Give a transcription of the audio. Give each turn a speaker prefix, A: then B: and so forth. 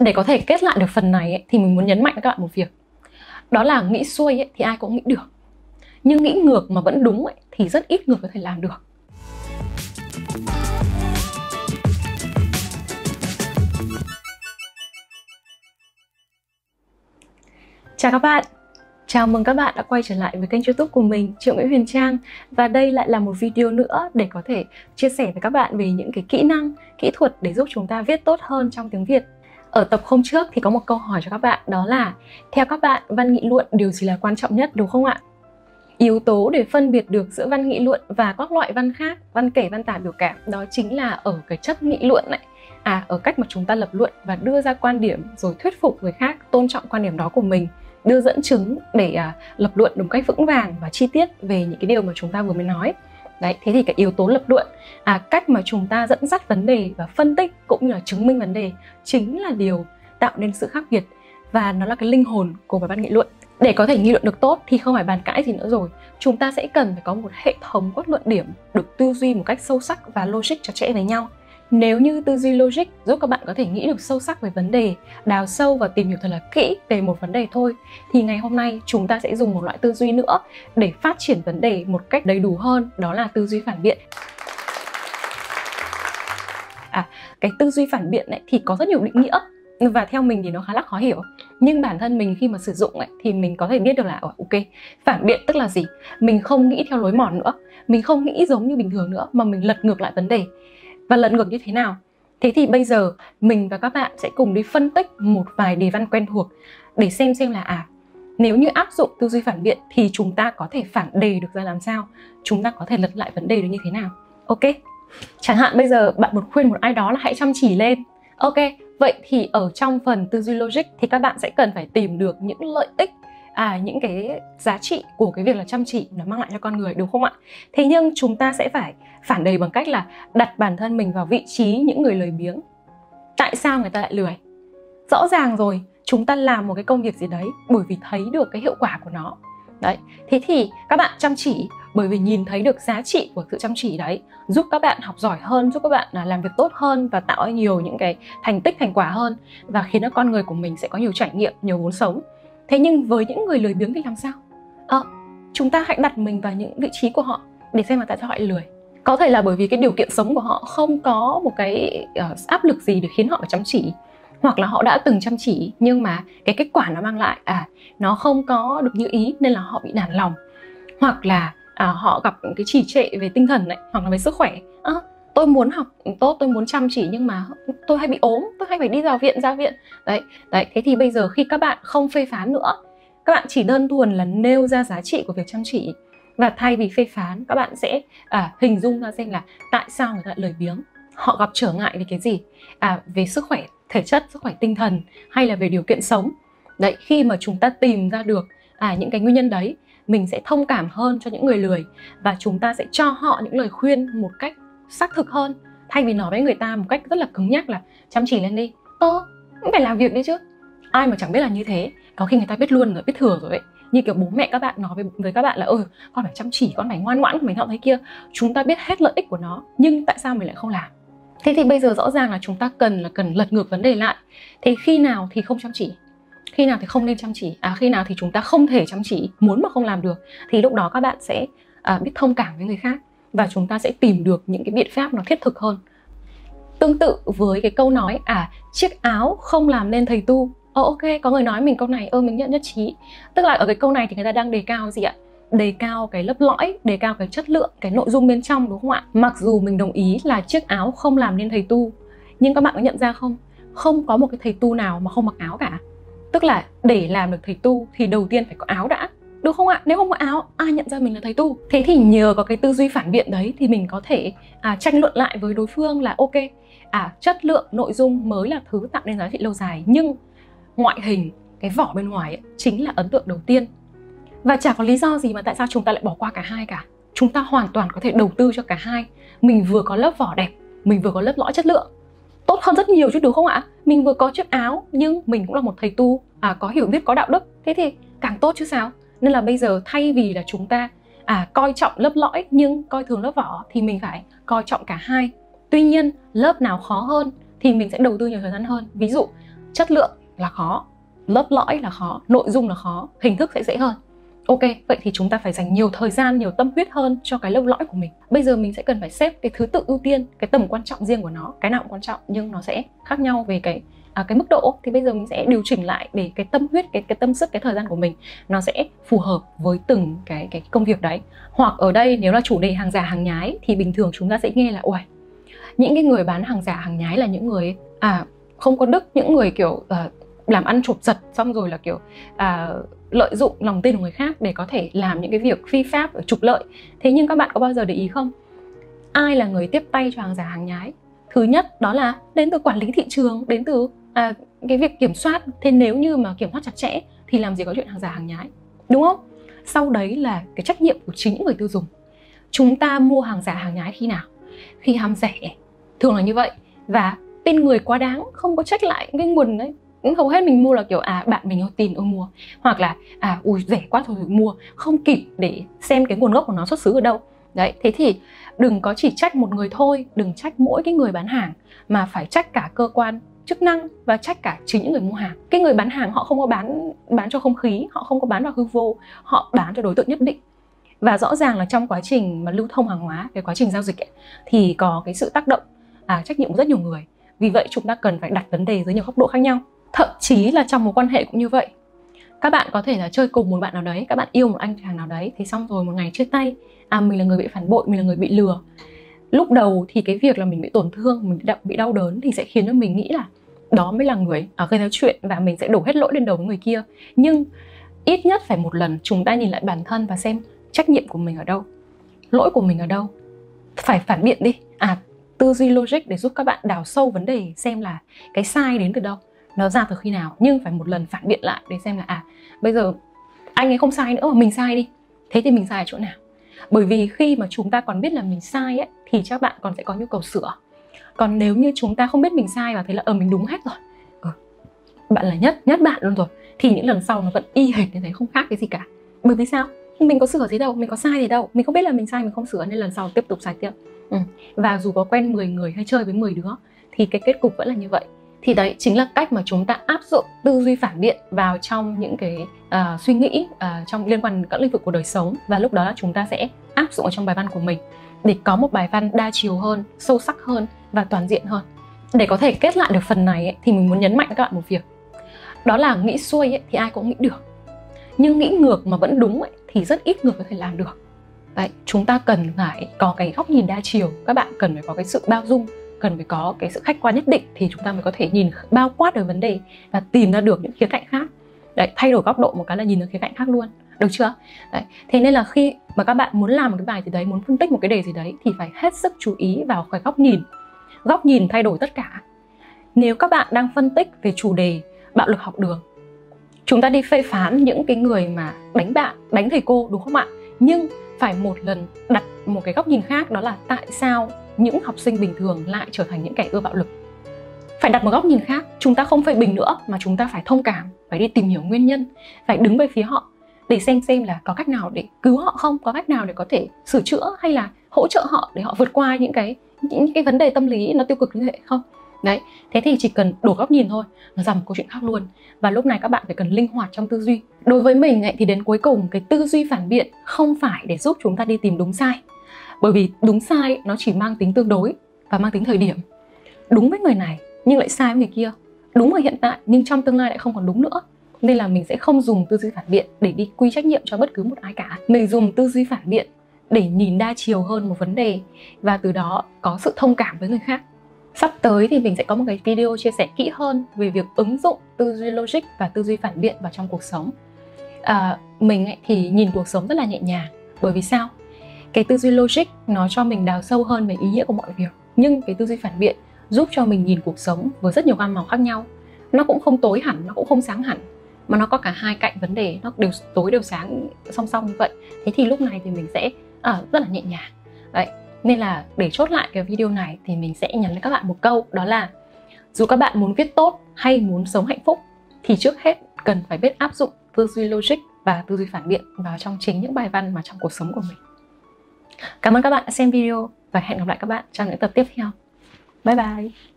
A: để có thể kết lại được phần này ấy, thì mình muốn nhấn mạnh với các bạn một việc. Đó là nghĩ xuôi ấy, thì ai cũng nghĩ được. Nhưng nghĩ ngược mà vẫn đúng ấy, thì rất ít người có thể làm được. Chào các bạn, Chào mừng các bạn đã quay trở lại với kênh youtube của mình Triệu Nguyễn Huyền Trang. Và đây lại là một video nữa để có thể chia sẻ với các bạn về những cái kỹ năng, kỹ thuật để giúp chúng ta viết tốt hơn trong tiếng Việt. Ở tập hôm trước thì có một câu hỏi cho các bạn đó là Theo các bạn, văn nghị luận điều gì là quan trọng nhất đúng không ạ? Yếu tố để phân biệt được giữa văn nghị luận và các loại văn khác, văn kể, văn tả biểu cảm Đó chính là ở cái chất nghị luận này À, ở cách mà chúng ta lập luận và đưa ra quan điểm rồi thuyết phục người khác tôn trọng quan điểm đó của mình đưa dẫn chứng để à, lập luận đúng cách vững vàng và chi tiết về những cái điều mà chúng ta vừa mới nói đấy thế thì cái yếu tố lập luận à, cách mà chúng ta dẫn dắt vấn đề và phân tích cũng như là chứng minh vấn đề chính là điều tạo nên sự khác biệt và nó là cái linh hồn của bài văn nghị luận. Để có thể nghị luận được tốt thì không phải bàn cãi gì nữa rồi. Chúng ta sẽ cần phải có một hệ thống các luận điểm được tư duy một cách sâu sắc và logic chặt chẽ với nhau nếu như tư duy logic giúp các bạn có thể nghĩ được sâu sắc về vấn đề, đào sâu và tìm hiểu thật là kỹ về một vấn đề thôi, thì ngày hôm nay chúng ta sẽ dùng một loại tư duy nữa để phát triển vấn đề một cách đầy đủ hơn, đó là tư duy phản biện. À, cái tư duy phản biện ấy, thì có rất nhiều định nghĩa và theo mình thì nó khá là khó hiểu. Nhưng bản thân mình khi mà sử dụng ấy, thì mình có thể biết được là ờ, ok phản biện tức là gì? Mình không nghĩ theo lối mòn nữa mình không nghĩ giống như bình thường nữa mà mình lật ngược lại vấn đề và lật ngược như thế nào? Thế thì bây giờ mình và các bạn sẽ cùng đi phân tích một vài đề văn quen thuộc để xem xem là à nếu như áp dụng tư duy phản biện thì chúng ta có thể phản đề được ra làm sao? Chúng ta có thể lật lại vấn đề được như thế nào? Ok? Chẳng hạn bây giờ bạn muốn khuyên một ai đó là hãy chăm chỉ lên. Ok, vậy thì ở trong phần tư duy logic thì các bạn sẽ cần phải tìm được những lợi ích à, những cái giá trị của cái việc là chăm chỉ nó mang lại cho con người đúng không ạ? Thế nhưng chúng ta sẽ phải phản đầy bằng cách là đặt bản thân mình vào vị trí những người lười biếng. Tại sao người ta lại lười? Rõ ràng rồi chúng ta làm một cái công việc gì đấy bởi vì thấy được cái hiệu quả của nó. Đấy thế thì các bạn chăm chỉ bởi vì nhìn thấy được giá trị của sự chăm chỉ đấy giúp các bạn học giỏi hơn giúp các bạn à, làm việc tốt hơn và tạo nhiều những cái thành tích thành quả hơn và khiến cho con người của mình sẽ có nhiều trải nghiệm nhiều vốn sống thế nhưng với những người lười biếng thì làm sao? À, chúng ta hãy đặt mình vào những vị trí của họ để xem là tại sao họ lại lười. Có thể là bởi vì cái điều kiện sống của họ không có một cái uh, áp lực gì để khiến họ phải chăm chỉ hoặc là họ đã từng chăm chỉ nhưng mà cái kết quả nó mang lại à nó không có được như ý nên là họ bị nản lòng. Hoặc là à, họ gặp cái trì trệ về tinh thần này hoặc là về sức khỏe. À, tôi muốn học tốt tôi muốn chăm chỉ nhưng mà tôi hay bị ốm tôi hay phải đi vào viện ra viện. Đấy đấy thế thì bây giờ khi các bạn không phê phán nữa các bạn chỉ đơn thuần là nêu ra giá trị của việc chăm chỉ và thay vì phê phán các bạn sẽ à, hình dung ra xem là tại sao người ta lười biếng họ gặp trở ngại về cái gì? À về sức khỏe thể chất sức khỏe tinh thần hay là về điều kiện sống? Đấy khi mà chúng ta tìm ra được à những cái nguyên nhân đấy mình sẽ thông cảm hơn cho những người lười và chúng ta sẽ cho họ những lời khuyên một cách xác thực hơn. Thay vì nói với người ta một cách rất là cứng nhắc là chăm chỉ lên đi. Ơ cũng phải làm việc đi chứ. Ai mà chẳng biết là như thế. Có khi người ta biết luôn rồi biết thừa rồi ấy. Như kiểu bố mẹ các bạn nói với, với các bạn là ừ con phải chăm chỉ con phải ngoan ngoãn mình họ thế kia. Chúng ta biết hết lợi ích của nó nhưng tại sao mình lại không làm? Thế thì bây giờ rõ ràng là chúng ta cần là cần lật ngược vấn đề lại. Thì khi nào thì không chăm chỉ? Khi nào thì không nên chăm chỉ? À khi nào thì chúng ta không thể chăm chỉ muốn mà không làm được thì lúc đó các bạn sẽ à, biết thông cảm với người khác và chúng ta sẽ tìm được những cái biện pháp nó thiết thực hơn tương tự với cái câu nói à chiếc áo không làm nên thầy tu Ồ ok, có người nói mình câu này, ơ mình nhận nhất trí Tức là ở cái câu này thì người ta đang đề cao gì ạ? Đề cao cái lớp lõi, đề cao cái chất lượng, cái nội dung bên trong đúng không ạ? Mặc dù mình đồng ý là chiếc áo không làm nên thầy tu Nhưng các bạn có nhận ra không? Không có một cái thầy tu nào mà không mặc áo cả Tức là để làm được thầy tu thì đầu tiên phải có áo đã được không ạ? Nếu không có áo ai nhận ra mình là thầy tu? Thế thì nhờ có cái tư duy phản biện đấy thì mình có thể à, tranh luận lại với đối phương là ok à chất lượng nội dung mới là thứ tạo nên giá trị lâu dài nhưng ngoại hình cái vỏ bên ngoài ấy, chính là ấn tượng đầu tiên. Và chả có lý do gì mà tại sao chúng ta lại bỏ qua cả hai cả. Chúng ta hoàn toàn có thể đầu tư cho cả hai. Mình vừa có lớp vỏ đẹp mình vừa có lớp lõi chất lượng. Tốt hơn rất nhiều chứ đúng không ạ? Mình vừa có chiếc áo nhưng mình cũng là một thầy tu à, có hiểu biết có đạo đức. Thế thì càng tốt chứ sao? Nên là bây giờ thay vì là chúng ta à coi trọng lớp lõi nhưng coi thường lớp vỏ thì mình phải coi trọng cả hai. Tuy nhiên, lớp nào khó hơn thì mình sẽ đầu tư nhiều thời gian hơn. Ví dụ, chất lượng là khó, lớp lõi là khó, nội dung là khó, hình thức sẽ dễ hơn. Ok, vậy thì chúng ta phải dành nhiều thời gian, nhiều tâm huyết hơn cho cái lớp lõi của mình. Bây giờ mình sẽ cần phải xếp cái thứ tự ưu tiên, cái tầm quan trọng riêng của nó, cái nào cũng quan trọng nhưng nó sẽ khác nhau về cái à, cái mức độ thì bây giờ mình sẽ điều chỉnh lại để cái tâm huyết cái cái tâm sức cái thời gian của mình nó sẽ phù hợp với từng cái cái công việc đấy. Hoặc ở đây nếu là chủ đề hàng giả hàng nhái thì bình thường chúng ta sẽ nghe là ui những cái người bán hàng giả hàng nhái là những người à không có đức những người kiểu à, làm ăn chụp giật xong rồi là kiểu à, lợi dụng lòng tin của người khác để có thể làm những cái việc phi pháp ở trục lợi. Thế nhưng các bạn có bao giờ để ý không? Ai là người tiếp tay cho hàng giả hàng nhái? Thứ nhất đó là đến từ quản lý thị trường đến từ à, cái việc kiểm soát thế nếu như mà kiểm soát chặt chẽ thì làm gì có chuyện hàng giả hàng nhái đúng không? Sau đấy là cái trách nhiệm của chính những người tiêu dùng. Chúng ta mua hàng giả hàng nhái khi nào? Khi ham rẻ thường là như vậy. Và tin người quá đáng không có trách lại cái nguồn đấy. Hầu hết mình mua là kiểu à bạn mình tin ôi mua. Hoặc là à ui rẻ quá thôi mua. Không kịp để xem cái nguồn gốc của nó xuất xứ ở đâu. Đấy thế thì đừng có chỉ trách một người thôi. Đừng trách mỗi cái người bán hàng mà phải trách cả cơ quan chức năng và trách cả chính những người mua hàng. Cái người bán hàng họ không có bán bán cho không khí họ không có bán vào hư vô họ bán cho đối tượng nhất định. Và rõ ràng là trong quá trình mà lưu thông hàng hóa cái quá trình giao dịch ấy, thì có cái sự tác động à, trách nhiệm của rất nhiều người. Vì vậy chúng ta cần phải đặt vấn đề dưới nhiều góc độ khác nhau. Thậm chí là trong mối quan hệ cũng như vậy. Các bạn có thể là chơi cùng một bạn nào đấy các bạn yêu một anh chàng nào đấy thì xong rồi một ngày chia tay. À mình là người bị phản bội mình là người bị lừa lúc đầu thì cái việc là mình bị tổn thương, mình bị đau đớn thì sẽ khiến cho mình nghĩ là đó mới là người ở gây ra chuyện và mình sẽ đổ hết lỗi lên đầu người kia. Nhưng ít nhất phải một lần chúng ta nhìn lại bản thân và xem trách nhiệm của mình ở đâu, lỗi của mình ở đâu. Phải phản biện đi. À tư duy logic để giúp các bạn đào sâu vấn đề xem là cái sai đến từ đâu, nó ra từ khi nào. Nhưng phải một lần phản biện lại để xem là à bây giờ anh ấy không sai nữa mà mình sai đi. Thế thì mình sai ở chỗ nào? Bởi vì khi mà chúng ta còn biết là mình sai ấy thì các bạn còn sẽ có nhu cầu sửa. Còn nếu như chúng ta không biết mình sai và thấy là ờ mình đúng hết rồi ừ, bạn là nhất nhất bạn luôn rồi thì những lần sau nó vẫn y hệt như thế không khác cái gì cả. Bởi vì sao? Mình có sửa gì đâu mình có sai gì đâu. Mình không biết là mình sai mình không sửa nên lần sau tiếp tục sai tiếp. Ừ. và dù có quen 10 người hay chơi với 10 đứa thì cái kết cục vẫn là như vậy thì đấy chính là cách mà chúng ta áp dụng tư duy phản biện vào trong những cái uh, suy nghĩ uh, trong liên quan các lĩnh vực của đời sống. Và lúc đó là chúng ta sẽ áp dụng ở trong bài văn của mình để có một bài văn đa chiều hơn sâu sắc hơn và toàn diện hơn. Để có thể kết lại được phần này ấy, thì mình muốn nhấn mạnh với các bạn một việc. Đó là nghĩ xuôi ấy, thì ai cũng nghĩ được. Nhưng nghĩ ngược mà vẫn đúng ấy, thì rất ít người có thể làm được. Đấy, chúng ta cần phải có cái góc nhìn đa chiều. Các bạn cần phải có cái sự bao dung cần phải có cái sự khách quan nhất định thì chúng ta mới có thể nhìn bao quát được vấn đề và tìm ra được những khía cạnh khác. Đấy, thay đổi góc độ một cái là nhìn được khía cạnh khác luôn. Được chưa? Đấy, thế nên là khi mà các bạn muốn làm một cái bài gì đấy, muốn phân tích một cái đề gì đấy thì phải hết sức chú ý vào cái góc nhìn. Góc nhìn thay đổi tất cả. Nếu các bạn đang phân tích về chủ đề bạo lực học đường, chúng ta đi phê phán những cái người mà đánh bạn, đánh thầy cô, đúng không ạ? Nhưng phải một lần đặt một cái góc nhìn khác đó là tại sao những học sinh bình thường lại trở thành những kẻ ưa bạo lực? Phải đặt một góc nhìn khác chúng ta không phải bình nữa mà chúng ta phải thông cảm phải đi tìm hiểu nguyên nhân phải đứng về phía họ để xem xem là có cách nào để cứu họ không có cách nào để có thể sửa chữa hay là hỗ trợ họ để họ vượt qua những cái những cái vấn đề tâm lý nó tiêu cực như vậy không? Đấy thế thì chỉ cần đổi góc nhìn thôi nó ra một câu chuyện khác luôn. Và lúc này các bạn phải cần linh hoạt trong tư duy. Đối với mình ấy, thì đến cuối cùng cái tư duy phản biện không phải để giúp chúng ta đi tìm đúng sai bởi vì đúng sai nó chỉ mang tính tương đối và mang tính thời điểm. Đúng với người này nhưng lại sai với người kia. Đúng ở hiện tại nhưng trong tương lai lại không còn đúng nữa. Nên là mình sẽ không dùng tư duy phản biện để đi quy trách nhiệm cho bất cứ một ai cả. Mình dùng tư duy phản biện để nhìn đa chiều hơn một vấn đề và từ đó có sự thông cảm với người khác. Sắp tới thì mình sẽ có một cái video chia sẻ kỹ hơn về việc ứng dụng tư duy logic và tư duy phản biện vào trong cuộc sống. À, mình ấy thì nhìn cuộc sống rất là nhẹ nhàng. Bởi vì sao? Cái tư duy logic nó cho mình đào sâu hơn về ý nghĩa của mọi việc. Nhưng cái tư duy phản biện giúp cho mình nhìn cuộc sống với rất nhiều gam màu khác nhau. Nó cũng không tối hẳn nó cũng không sáng hẳn mà nó có cả hai cạnh vấn đề nó đều tối đều sáng song song như vậy. Thế thì lúc này thì mình sẽ à, rất là nhẹ nhàng. Đấy nên là để chốt lại cái video này thì mình sẽ nhắn với các bạn một câu đó là dù các bạn muốn viết tốt hay muốn sống hạnh phúc thì trước hết cần phải biết áp dụng tư duy logic và tư duy phản biện vào trong chính những bài văn mà trong cuộc sống của mình. Cảm ơn các bạn đã xem video và hẹn gặp lại các bạn trong những tập tiếp theo. Bye bye!